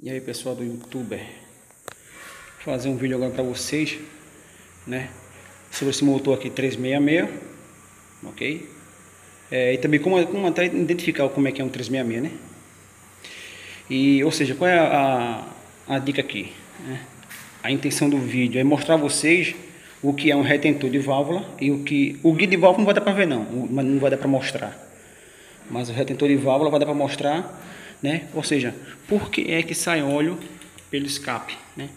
E aí pessoal do youtuber Vou fazer um vídeo agora para vocês né sobre esse motor aqui 366 ok? É, e também como, como até identificar como é que é um 366 né? E ou seja qual é a, a, a dica aqui né? a intenção do vídeo é mostrar a vocês o que é um retentor de válvula e o que o guia de válvula não vai dar para ver não. Não vai dar para mostrar. Mas o retentor de válvula vai dar para mostrar né? Ou seja, por que é que sai óleo pelo escape, né?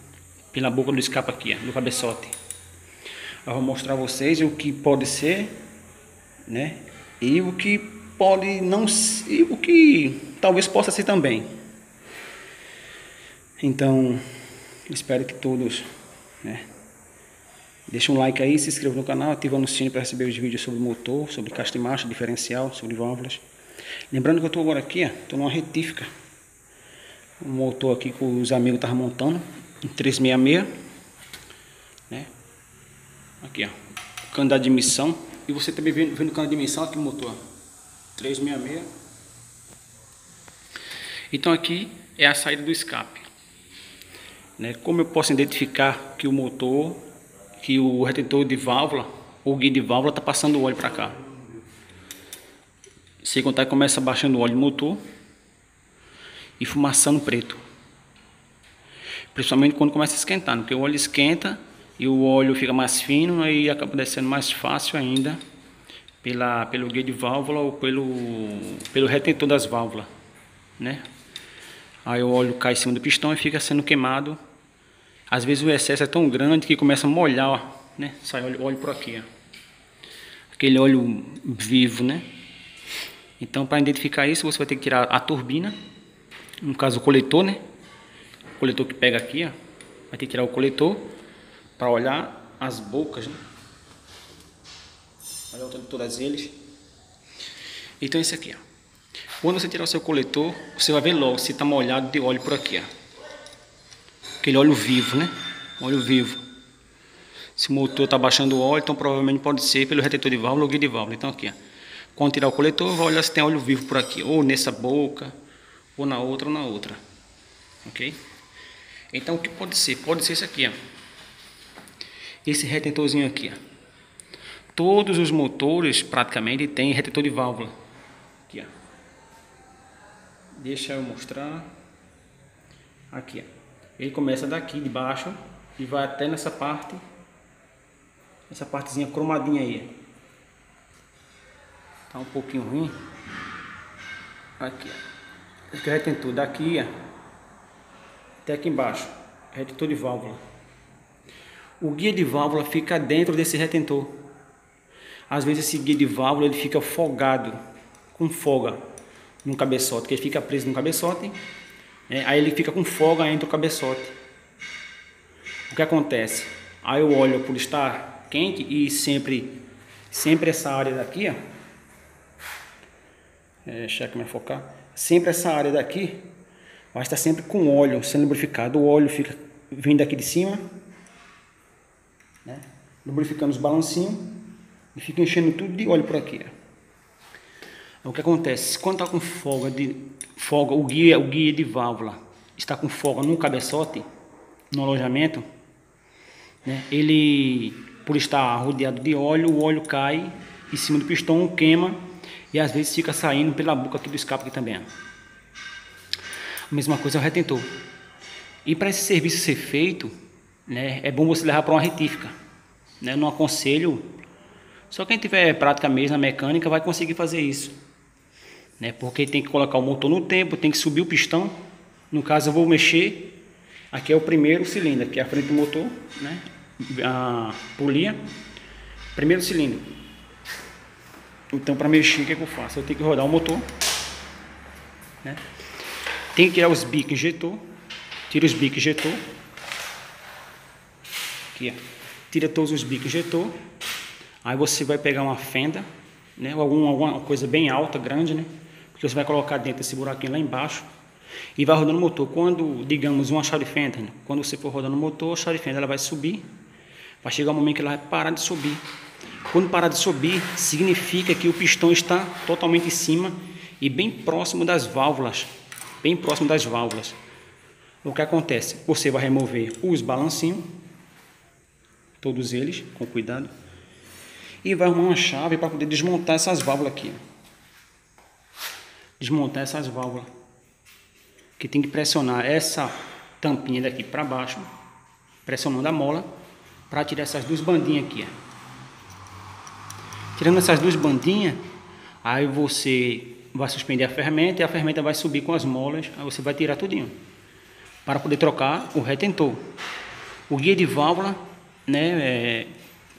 Pela boca do escape aqui, do cabeçote. Eu vou mostrar a vocês o que pode ser, né? E o que pode não e o que talvez possa ser também. Então, espero que todos, né? Deixa um like aí, se inscreva no canal, ativa o sininho para receber os vídeos sobre motor, sobre caixa de marcha, diferencial, sobre válvulas. Lembrando que eu estou agora aqui, estou numa retífica. Um motor aqui que os amigos estavam montando, em 366. Né? Aqui, ó. Cano da admissão. E você também vendo, vendo o cano de admissão aqui no motor. 366. Então aqui é a saída do escape. Né? Como eu posso identificar que o motor, que o retentor de válvula, ou guia de válvula está passando o óleo para cá. Sem contar que começa baixando o óleo do motor e fumaçando preto. Principalmente quando começa a esquentar, porque o óleo esquenta e o óleo fica mais fino e acaba descendo mais fácil ainda pela, pelo guia de válvula ou pelo, pelo retentor das válvulas, né? Aí o óleo cai em cima do pistão e fica sendo queimado. Às vezes o excesso é tão grande que começa a molhar, né? Sai óleo, óleo por aqui, ó. Aquele óleo vivo, né? Então, para identificar isso, você vai ter que tirar a turbina, no caso o coletor, né? O coletor que pega aqui, ó. Vai ter que tirar o coletor para olhar as bocas, né? Olha todas eles. Então, esse aqui, ó. Quando você tirar o seu coletor, você vai ver logo se está molhado de óleo por aqui, ó. Aquele óleo vivo, né? Óleo vivo. Se o motor está baixando o óleo, então provavelmente pode ser pelo retentor de válvula ou guia de válvula. Então aqui, ó. Quando tirar o coletor, vai olhar se tem óleo vivo por aqui, ou nessa boca, ou na outra, ou na outra. Ok? Então, o que pode ser? Pode ser isso aqui, ó. Esse retentorzinho aqui, ó. Todos os motores, praticamente, têm retentor de válvula. Aqui, ó. Deixa eu mostrar. Aqui, ó. Ele começa daqui, de baixo, e vai até nessa parte. Essa partezinha cromadinha aí, Tá um pouquinho ruim. Aqui, ó. Esse retentor daqui, ó, até aqui embaixo. Retentor de válvula. O guia de válvula fica dentro desse retentor. Às vezes esse guia de válvula ele fica folgado, com folga no cabeçote, que ele fica preso no cabeçote. Né? Aí ele fica com folga entre o cabeçote. O que acontece? Aí o óleo por estar quente e sempre, sempre essa área daqui, ó, é, cheque me focar, sempre essa área daqui vai estar sempre com óleo sendo lubrificado. O óleo fica vindo daqui de cima, né? lubrificando os balancinhos e fica enchendo tudo de óleo por aqui. Ó. O que acontece? Quando está com folga de folga, o guia, o guia de válvula está com folga no cabeçote, no alojamento, né? ele, por estar rodeado de óleo, o óleo cai em cima do pistão, queima e às vezes fica saindo pela boca aqui do escape aqui também. A mesma coisa é o retentor. E para esse serviço ser feito, né, é bom você levar para uma retífica. Né? Não aconselho. Só quem tiver prática mesmo na mecânica vai conseguir fazer isso. Né? Porque tem que colocar o motor no tempo, tem que subir o pistão. No caso eu vou mexer. Aqui é o primeiro cilindro, aqui é a frente do motor, né? A polia. Primeiro cilindro. Então, para mexer, o que, é que eu faço? Eu tenho que rodar o motor. Né? Tem que tirar os bicos injetor. Tira os bicos injetor. Aqui, ó. Tira todos os bicos injetor. Aí você vai pegar uma fenda, né? Alguma, alguma coisa bem alta, grande, né? Porque você vai colocar dentro desse buraquinho lá embaixo e vai rodando o motor. Quando, digamos, uma chave fenda, né? quando você for rodando o motor, a chave fenda ela vai subir. Vai chegar um momento que ela vai parar de subir. Quando parar de subir, significa que o pistão está totalmente em cima e bem próximo das válvulas, bem próximo das válvulas. O que acontece? Você vai remover os balancinhos, todos eles, com cuidado, e vai arrumar uma chave para poder desmontar essas válvulas aqui. Desmontar essas válvulas. Que tem que pressionar essa tampinha daqui para baixo, pressionando a mola, para tirar essas duas bandinhas aqui. Tirando essas duas bandinhas, aí você vai suspender a ferramenta e a ferramenta vai subir com as molas, aí você vai tirar tudinho para poder trocar o retentor. O guia de válvula, né, é,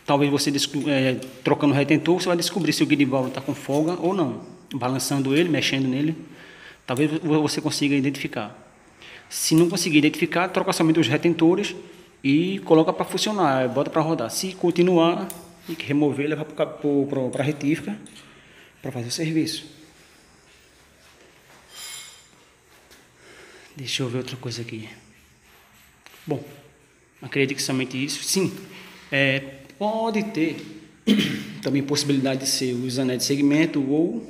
talvez você é, trocando o retentor, você vai descobrir se o guia de válvula está com folga ou não. Balançando ele, mexendo nele, talvez você consiga identificar. Se não conseguir identificar, troca somente os retentores e coloca para funcionar, bota para rodar. Se continuar, tem que remover e levar para a retífica para fazer o serviço. Deixa eu ver outra coisa aqui. Bom, acredito que somente isso. Sim, é, pode ter também possibilidade de ser os anéis de segmento ou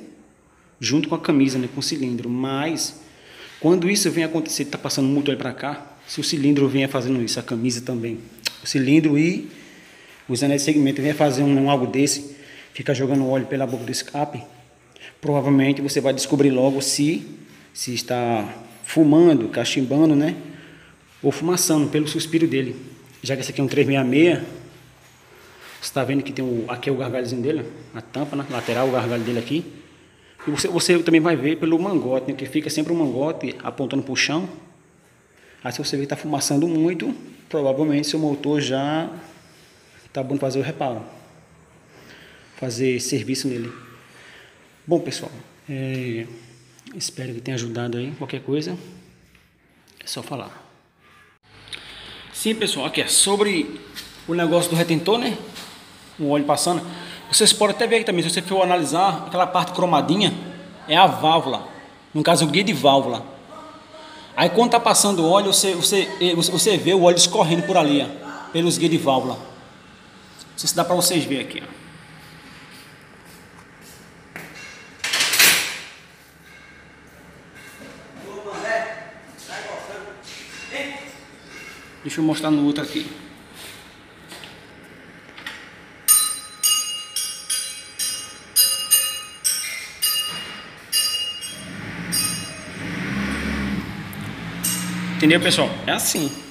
junto com a camisa, né, com o cilindro. Mas quando isso vem acontecer, está passando muito aí para cá, se o cilindro venha fazendo isso, a camisa também, o cilindro e os anéis de segmento venha fazer um, algo desse, fica jogando óleo pela boca do escape, provavelmente você vai descobrir logo se se está fumando, cachimbando, né? Ou fumaçando pelo suspiro dele. Já que esse aqui é um 366, você está vendo que tem o, aqui é o gargalhozinho dele, a tampa, né? lateral, o gargalho dele aqui. E você, você também vai ver pelo mangote, né? que fica sempre o um mangote apontando para o chão. Aí se você vê que está fumaçando muito, provavelmente seu motor já está bom fazer o reparo. Fazer serviço nele. Bom pessoal, é... Espero que tenha ajudado aí. Qualquer coisa, é só falar. Sim, pessoal, aqui é sobre o negócio do retentor, né? O óleo passando. Vocês podem até ver aqui também, se você for analisar, aquela parte cromadinha é a válvula. No caso, o guia de válvula. Aí quando tá passando o óleo, você, você, você vê o óleo escorrendo por ali, ó, pelos guias de válvula. Sei se dá para vocês verem aqui. Deixa eu mostrar no outro aqui. Entendeu, pessoal? É assim.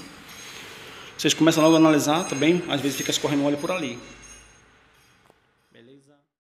Vocês começam logo a analisar também, às vezes fica escorrendo óleo por ali.